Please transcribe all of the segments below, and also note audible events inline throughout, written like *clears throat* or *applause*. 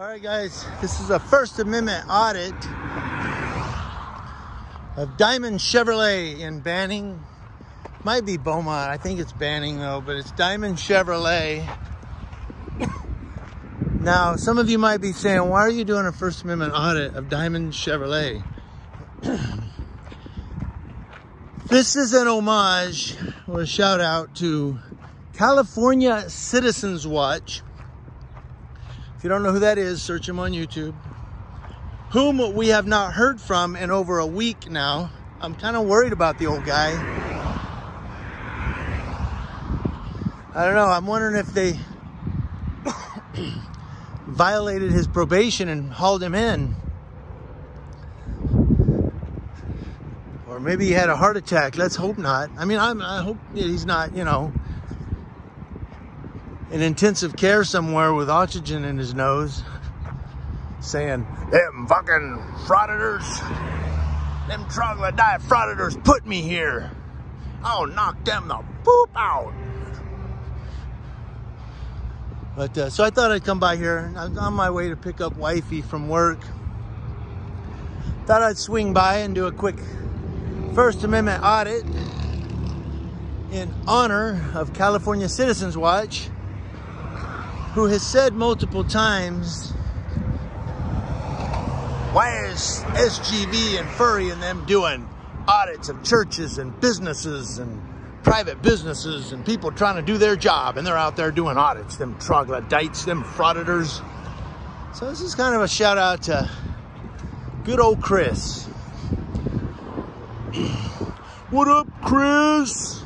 All right, guys, this is a First Amendment audit of Diamond Chevrolet in Banning. Might be Beaumont. I think it's Banning though, but it's Diamond Chevrolet. Now, some of you might be saying, why are you doing a First Amendment audit of Diamond Chevrolet? *clears throat* this is an homage or a shout out to California Citizens Watch if you don't know who that is, search him on YouTube. Whom we have not heard from in over a week now. I'm kind of worried about the old guy. I don't know. I'm wondering if they *coughs* violated his probation and hauled him in. Or maybe he had a heart attack. Let's hope not. I mean, I'm, I hope he's not, you know, in intensive care somewhere with oxygen in his nose saying, them fucking frauditors, them troglodyte frauditors put me here. I'll knock them the poop out. But uh, so I thought I'd come by here. I'm on my way to pick up wifey from work. Thought I'd swing by and do a quick First Amendment audit in honor of California Citizens Watch who has said multiple times, why is SGV and Furry and them doing audits of churches and businesses and private businesses and people trying to do their job and they're out there doing audits, them troglodytes, them frauditors. So this is kind of a shout out to good old Chris. *clears throat* what up, Chris?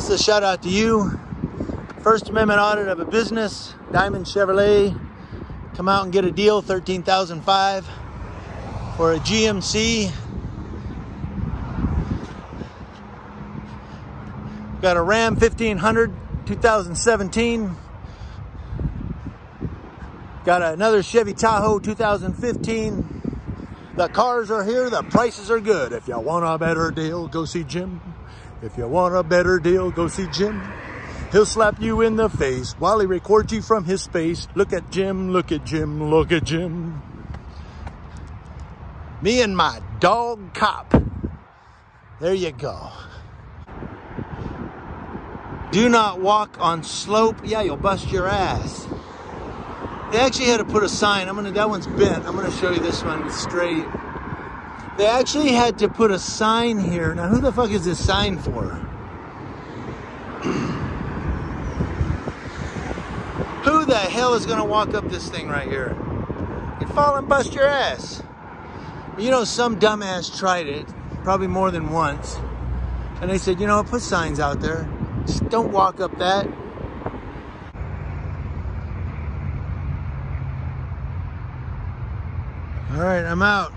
This is a shout out to you. First Amendment audit of a business, Diamond Chevrolet. Come out and get a deal, 13005 for a GMC. Got a Ram 1500 2017. Got another Chevy Tahoe 2015. The cars are here, the prices are good. If you want a better deal, go see Jim. If you want a better deal, go see Jim. He'll slap you in the face while he records you from his space. Look at Jim, look at Jim, look at Jim. Me and my dog cop. There you go. Do not walk on slope. Yeah, you'll bust your ass. They actually had to put a sign. I'm gonna, that one's bent. I'm gonna show you this one straight. They actually had to put a sign here. Now, who the fuck is this sign for? *clears throat* who the hell is going to walk up this thing right here? You'd fall and bust your ass. You know, some dumbass tried it, probably more than once. And they said, you know, put signs out there. Just don't walk up that. All right, I'm out.